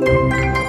Música